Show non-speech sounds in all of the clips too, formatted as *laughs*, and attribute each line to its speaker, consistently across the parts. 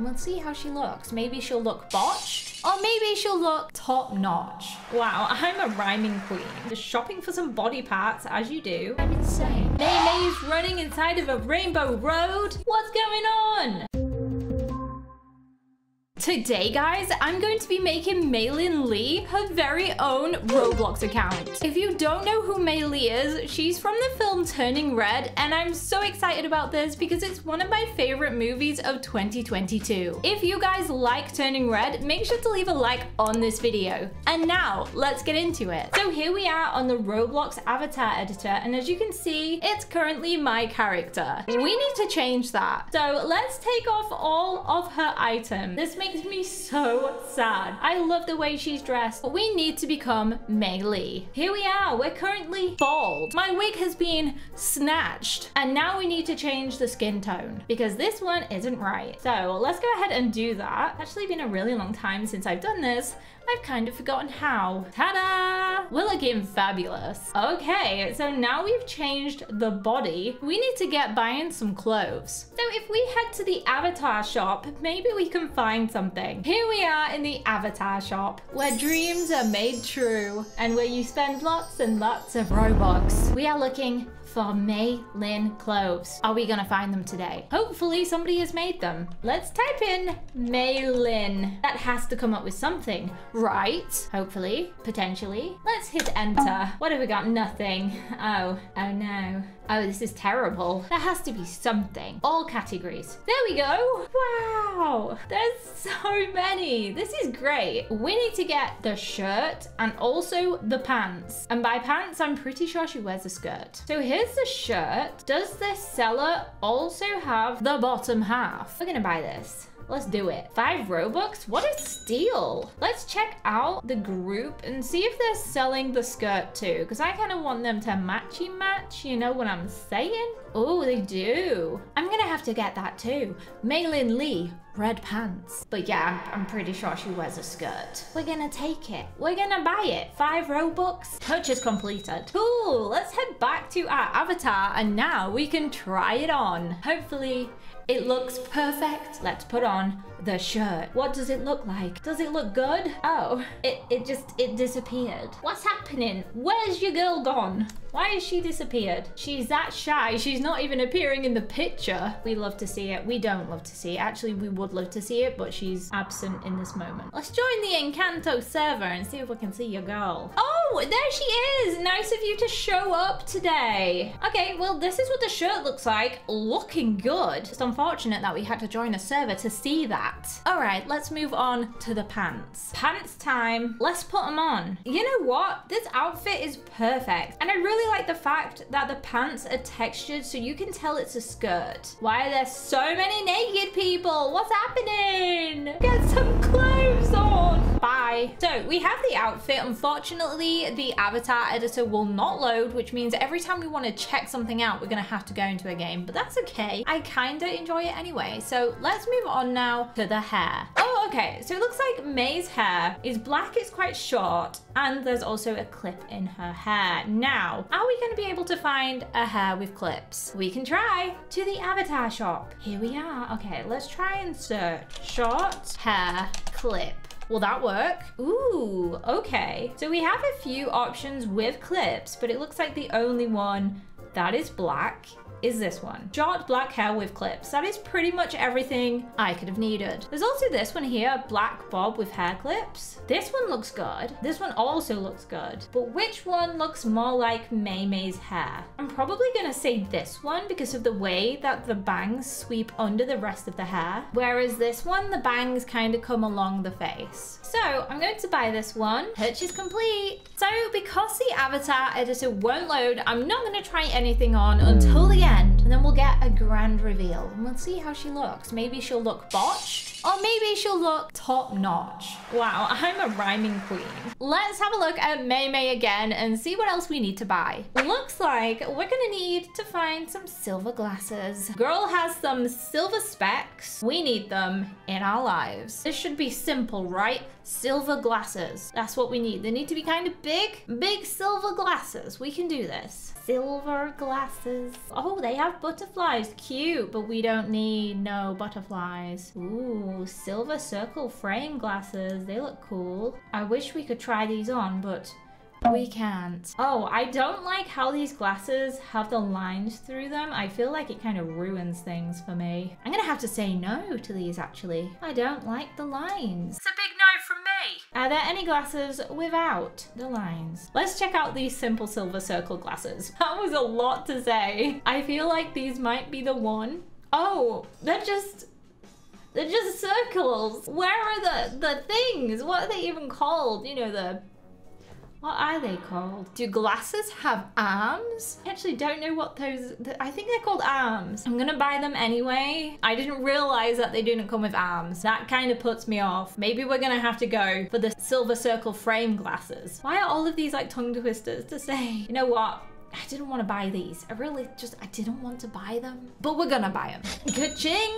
Speaker 1: And we'll see how she looks. Maybe she'll look botch, or maybe she'll look top notch. Wow, I'm a rhyming queen. Just shopping for some body parts, as you do. I'm insane. Mei Mei's running inside of a rainbow road. What's going on? Today, guys, I'm going to be making Meilin Lee her very own Roblox account. If you don't know who Mei Lee is, she's from the film Turning Red, and I'm so excited about this because it's one of my favorite movies of 2022. If you guys like Turning Red, make sure to leave a like on this video. And now, let's get into it. So here we are on the Roblox avatar editor, and as you can see, it's currently my character. We need to change that. So let's take off all of her items. This makes makes me so sad. I love the way she's dressed, but we need to become Mei Lee. Here we are. We're currently bald. My wig has been snatched, and now we need to change the skin tone because this one isn't right. So let's go ahead and do that. Actually been a really long time since I've done this. I've kind of forgotten how. Ta-da! We're looking fabulous. Okay, so now we've changed the body. We need to get buying some clothes. So if we head to the avatar shop, maybe we can find something. Here we are in the avatar shop, where dreams are made true, and where you spend lots and lots of Robux. We are looking for Mei Lin clothes. Are we gonna find them today? Hopefully somebody has made them. Let's type in Meilin. That has to come up with something, right? Hopefully, potentially. Let's hit enter. What have we got? Nothing. Oh, oh no. Oh, this is terrible. There has to be something. All categories. There we go. Wow. There's so many. This is great. We need to get the shirt and also the pants. And by pants, I'm pretty sure she wears a skirt. So here's the shirt. Does this seller also have the bottom half? We're gonna buy this. Let's do it. Five Robux? What a steal. Let's check out the group and see if they're selling the skirt too. Because I kind of want them to matchy match. You know what I'm saying? Oh, they do. I'm going to have to get that too. Meilin Lee, red pants. But yeah, I'm, I'm, pretty sure she wears a skirt. We're gonna take it. We're gonna buy it. Five Robux. Purchase completed. Cool. Let's head back to our avatar and now we can try it on. Hopefully it looks perfect. Let's put on the shirt. What does it look like? Does it look good? Oh, it, it just, it disappeared. What's happening? Where's your girl gone? Why has she disappeared? She's that shy. She's not even appearing in the picture. We love to see it. We don't love to see it. Actually, we would love to see it, but she's absent in this moment. Let's join the Encanto server and see if we can see your girl. Oh, there she is. Nice of you to show up today. Okay, well, this is what the shirt looks like. Looking good. It's unfortunate that we had to join a server to see that. All right, let's move on to the pants. Pants time. Let's put them on. You know what? This outfit is perfect. And I really really like the fact that the pants are textured so you can tell it's a skirt. Why are there so many naked people? What's happening? Get some clothes on. Bye. So we have the outfit. Unfortunately, the avatar editor will not load, which means every time we want to check something out, we're going to have to go into a game, but that's okay. I kind of enjoy it anyway. So let's move on now to the hair. Oh, okay. So it looks like Mei's hair is black. It's quite short and there's also a clip in her hair. Now, are we going to be able to find a hair with clips? We can try to the avatar shop. Here we are. Okay, let's try and search short hair clip. Will that work? Ooh, okay. So we have a few options with clips, but it looks like the only one that is black is this one. Short black hair with clips. That is pretty much everything I could have needed. There's also this one here, black bob with hair clips. This one looks good. This one also looks good. But which one looks more like Mei Mei's hair? I'm probably gonna say this one because of the way that the bangs sweep under the rest of the hair. Whereas this one, the bangs kind of come along the face. So I'm going to buy this one. Purchase complete. So because the avatar editor won't load, I'm not gonna try anything on until the end And then we'll get a grand reveal and we'll see how she looks. Maybe she'll look botched or maybe she'll look top notch. Wow, I'm a rhyming queen. Let's have a look at Mei Mei again and see what else we need to buy. Looks like we're gonna need to find some silver glasses. Girl has some silver specs. We need them in our lives. This should be simple, right? Silver glasses. That's what we need. They need to be kind of big. Big silver glasses. We can do this. Silver glasses. Oh, they have butterflies. Cute, but we don't need no butterflies. Ooh, silver circle frame glasses. They look cool. I wish we could try these on, but we can't. Oh, I don't like how these glasses have the lines through them. I feel like it kind of ruins things for me. I'm gonna have to say no to these actually. I don't like the lines. It's a big no from me. Are there any glasses without the lines? Let's check out these simple silver circle glasses. *laughs* That was a lot to say. I feel like these might be the one. Oh, they're just they're just circles. Where are the the things? What are they even called? You know, the what are they called? Do glasses have arms? I actually don't know what those, I think they're called arms. I'm gonna buy them anyway. I didn't realize that they didn't come with arms. That kind of puts me off. Maybe we're gonna have to go for the silver circle frame glasses. Why are all of these like tongue twisters to say? You know what? I didn't want to buy these. I really just, I didn't want to buy them, but we're gonna buy them. *laughs* Ka-ching!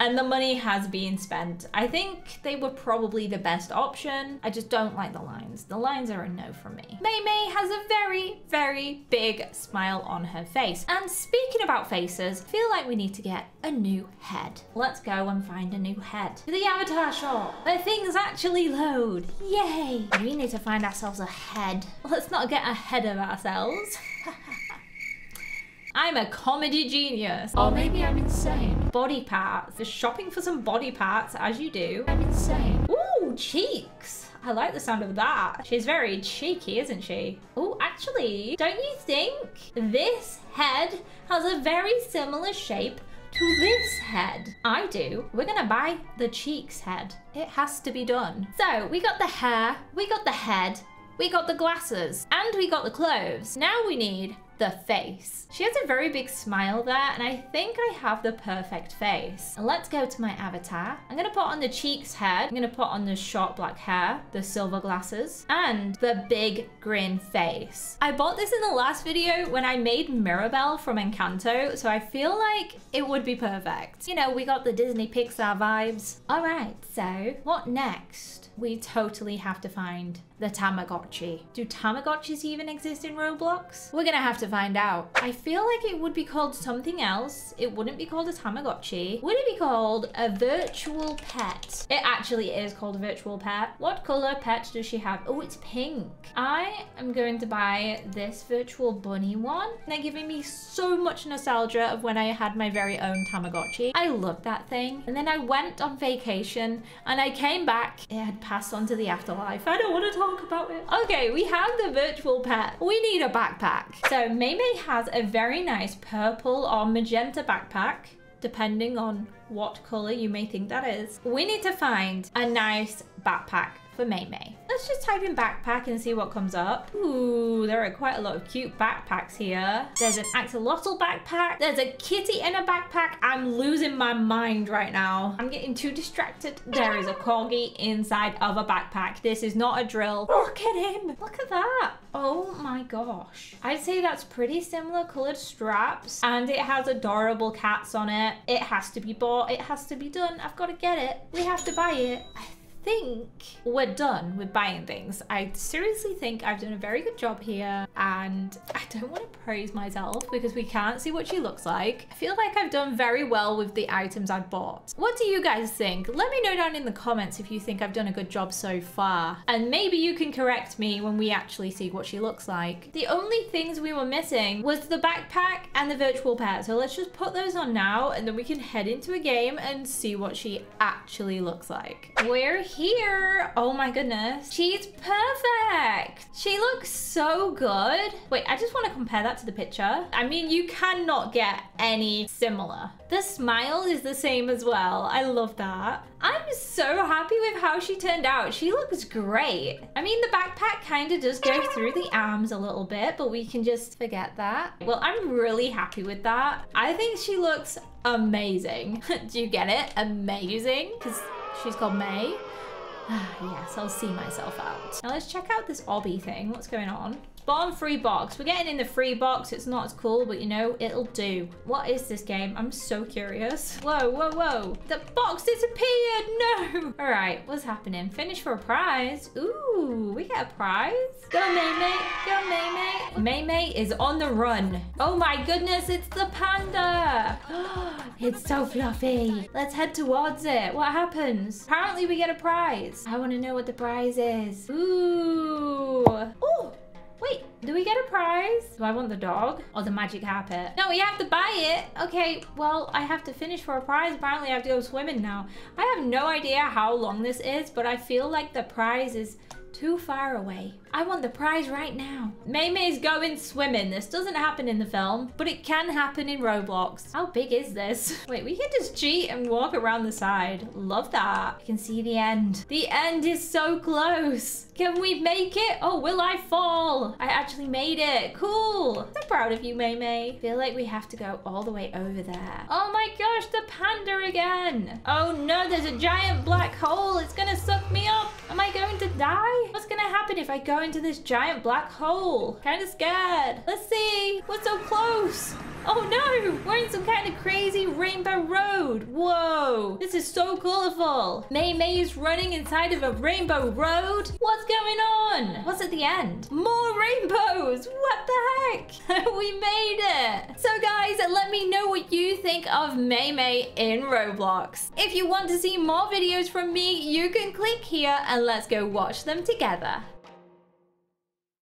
Speaker 1: And the money has been spent. I think they were probably the best option. I just don't like the lines. The lines are a no for me. Mei Mei has a very, very big smile on her face. And speaking about faces, I feel like we need to get a new head. Let's go and find a new head. To the avatar shop, where things actually load. Yay! We need to find ourselves a head. Let's not get ahead of ourselves. *laughs* I'm a comedy genius. Or maybe I'm insane. Body parts. Just shopping for some body parts, as you do. I'm insane. Ooh, cheeks. I like the sound of that. She's very cheeky, isn't she? Oh, actually, don't you think this head has a very similar shape to this head. I do. We're gonna buy the cheeks head. It has to be done. So we got the hair, we got the head, we got the glasses, and we got the clothes. Now we need the face. She has a very big smile there and I think I have the perfect face. And let's go to my avatar. I'm gonna put on the cheeks head. I'm gonna put on the short black hair, the silver glasses, and the big grin face. I bought this in the last video when I made Mirabel from Encanto, so I feel like it would be perfect. You know, we got the Disney Pixar vibes. All right, so what next? We totally have to find the Tamagotchi. Do Tamagotchis even exist in Roblox? We're gonna have to find out. I feel like it would be called something else. It wouldn't be called a Tamagotchi. Would it be called a virtual pet? It actually is called a virtual pet. What color pet does she have? Oh, it's pink. I am going to buy this virtual bunny one. They're giving me so much nostalgia of when I had my very own Tamagotchi. I love that thing. And then I went on vacation and I came back. It had passed on to the afterlife. I don't want to talk about it. Okay, we have the virtual pet. We need a backpack. So Mei has a very nice purple or magenta backpack depending on what color you may think that is. We need to find a nice backpack for Mei Mei. Let's just type in backpack and see what comes up. Ooh, there are quite a lot of cute backpacks here. There's an axolotl backpack. There's a kitty in a backpack. I'm losing my mind right now. I'm getting too distracted. There is a corgi inside of a backpack. This is not a drill. Look at him. Look at that. Oh my gosh. I'd say that's pretty similar colored straps and it has adorable cats on it. It has to be bought. It has to be done. I've got to get it. We have to buy it think we're done with buying things. I seriously think I've done a very good job here and I don't want to praise myself because we can't see what she looks like. I feel like I've done very well with the items I've bought. What do you guys think? Let me know down in the comments if you think I've done a good job so far. And maybe you can correct me when we actually see what she looks like. The only things we were missing was the backpack and the virtual pet. So let's just put those on now and then we can head into a game and see what she actually looks like. We're here. Oh my goodness. She's perfect. She looks so good. Wait, I just want to compare that to the picture. I mean, you cannot get any similar. The smile is the same as well. I love that. I'm so happy with how she turned out. She looks great. I mean, the backpack kind of does go through the arms a little bit, but we can just forget that. Well, I'm really happy with that. I think she looks amazing. *laughs* Do you get it? Amazing? Because she's called Mei. Ah, yes, I'll see myself out. Now let's check out this obby thing. What's going on? Bomb free box. We're getting in the free box. It's not as cool, but you know, it'll do. What is this game? I'm so curious. Whoa, whoa, whoa. The box disappeared. *laughs* No. All right, what's happening? Finish for a prize. Ooh, we get a prize. Go, Mei Mei. Go, Mei Mei. Mei Mei is on the run. Oh my goodness, it's the panda. It's so fluffy. Let's head towards it. What happens? Apparently we get a prize. I want to know what the prize is. Ooh. Ooh. Wait, do we get a prize? Do I want the dog or the magic carpet? No, we have to buy it. Okay, well, I have to finish for a prize. Apparently, I have to go swimming now. I have no idea how long this is, but I feel like the prize is too far away. I want the prize right now. Mei Mei's going swimming. This doesn't happen in the film, but it can happen in Roblox. How big is this? *laughs* Wait, we can just cheat and walk around the side. Love that. You can see the end. The end is so close. Can we make it? Oh, will I fall? I actually made it. Cool. I'm proud of you, Mei Mei. feel like we have to go all the way over there. Oh my gosh, the panda again. Oh no, there's a giant black hole. It's gonna suck me up. Am I going to die? What's gonna happen if I go into this giant black hole. Kind of scared. Let's see. We're so close. Oh no, we're in some kind of crazy rainbow road. Whoa, this is so colorful. Mei Mei is running inside of a rainbow road. What's going on? What's at the end? More rainbows. What the heck? *laughs* we made it. So guys, let me know what you think of Mei Mei in Roblox. If you want to see more videos from me, you can click here and let's go watch them together.